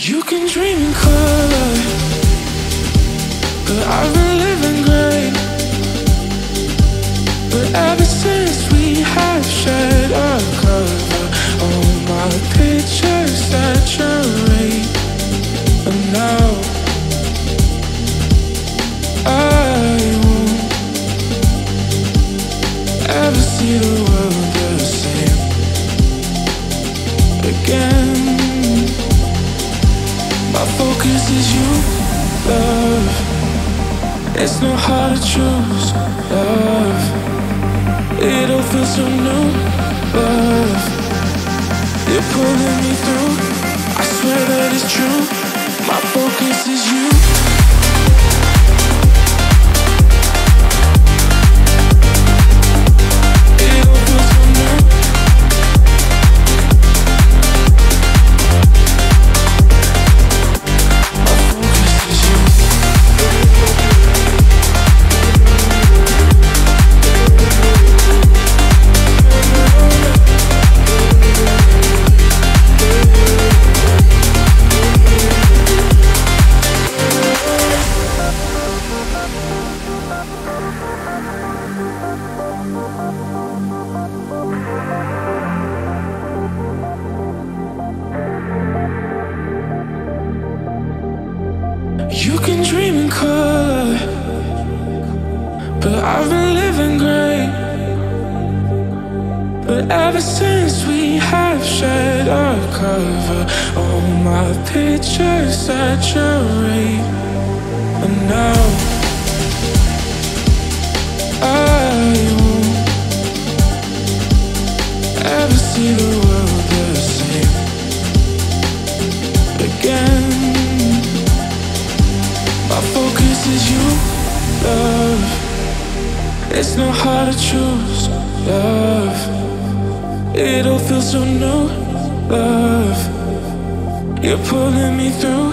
You can dream in color, but I've been living gray. But ever since we have shared a cover, all my pictures saturate. And now I won't ever see the world you, love. It's not hard to choose, love. It all feels so new, love. You're pulling me through. I swear that it's true. My focus is you. You can dream in color, but I've been living gray. But ever since we have shared our cover, all my pictures saturate. And now I won't ever see the is you, love. It's not hard to choose, love. It all feels so new, love. You're pulling me through.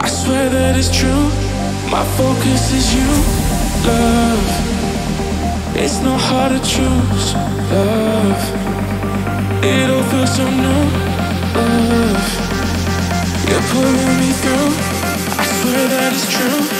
I swear that it's true. My focus is you, love. It's not hard to choose, love. It all feels so new, love. You're pulling me through. I swear that it's true.